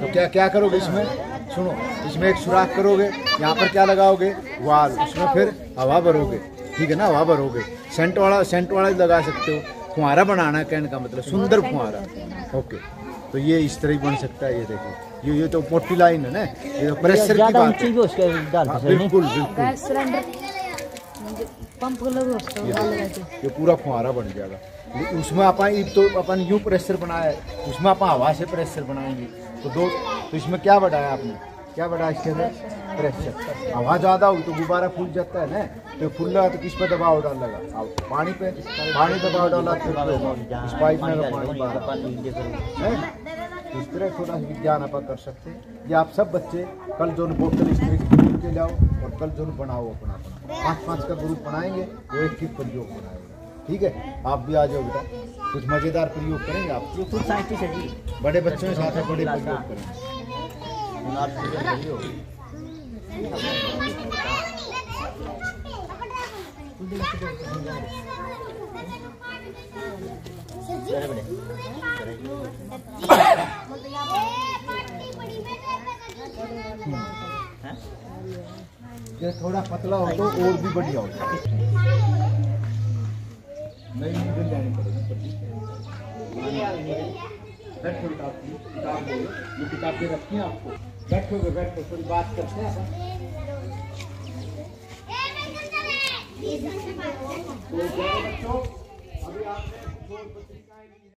तो क्या क्या करोगे इसमें? सुनो, इसमें एक सुराख करोगे, यहाँ पर क्या लगाओगे? वाल। उसमें फिर हवा भरोगे। ठीक है ना? हवा भरोगे। सेंट वाला सेंट वाला लगा सकते हो। फुहारा बनाना है कहने का मतलब। सुंदर फुहारा। ओके। तो ये इस तरह ही बन सकता है ये देखो। ये ये तो मोटी लाइन है ना? ये तो प्रेशर की बात है। उसके डाल हाँ, हैं बिल्कुल बिल्कुल। असतो ये पूरा फुहारा बन जाएगा उसमें अपन तो अपन यूँ प्रेशर बनाया है। उसमें अपन हवा से प्रेशर बनाएँगे। तो दो तो इसमें क्या बढ़ाया आपने? क्या बढ़ाया इसके अंदर? प्रेशर हवा ज़्यादा हुई तो गुब्बारा फूल जाता है ना? तो रहा तो किस पे दबाव डाल लगा पानी पे पानी दबाव डाला तो फिर इस पाइप में पानी बाहर है? इस तरह थोड़ा विज्ञान आप कर सकते हैं ये आप सब बच्चे कल जो बोतल इस तरह की लाओ और कल जो बनाओ अपना अपना। पाँच पाँच का ग्रुप बनाएँगे वो एक एक प्रयोग बनाएगा। ठीक है? आप भी आ जाओ बेटा। कुछ मज़ेदार प्रयोग करेंगे आप। खुद साइंटिस्ट है जी। बड़े बच्चों के साथ बड़े प्रयोग करेंगे। ये थोड़ा पतला हो तो और भी बढ़िया हो नई नीडल किताब ये रखी हैं आपको। बैठोगे, बैठो, थोड़ी बात करते हैं। तो प्यारे बच्चों अभी आपने दो पत्रिकाएँ ली